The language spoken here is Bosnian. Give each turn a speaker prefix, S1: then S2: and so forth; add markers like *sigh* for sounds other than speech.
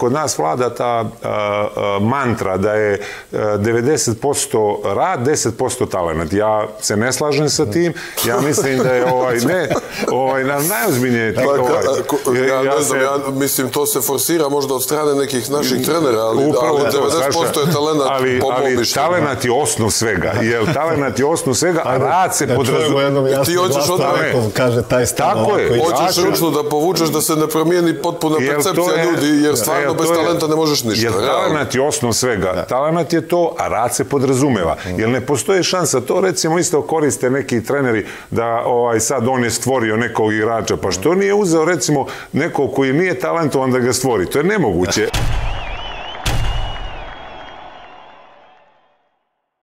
S1: kod nas vlada ta mantra da je 90% rad, 10% talent. Ja se ne slažem sa tim. Ja mislim da je ovaj, ne, ovaj, na najozbiljnije ti
S2: ovaj. Ja, ne znam, ja mislim, to se forsira možda od strane nekih naših trenera, ali,
S1: Upravo
S2: ali 90% je talent
S1: ali,
S2: po
S1: ali talent je osnov svega. Jel, talent je osnov svega, a rad se podrazumije.
S2: Ti hoćeš od
S3: kaže taj stan.
S1: Tako je.
S2: Hoćeš ručno da povučeš da se ne promijeni potpuna percepcija ljudi, jer stvarno bez talenta ne možeš ništa.
S1: Jer talent je osnov svega. Talent je to, a rad se podrazumeva. Jer ne postoje šansa. To recimo isto koriste neki treneri da ovaj sad on je stvorio nekog igrača. Pa što nije uzeo recimo nekog koji nije talentovan da ga stvori? To je nemoguće. *laughs*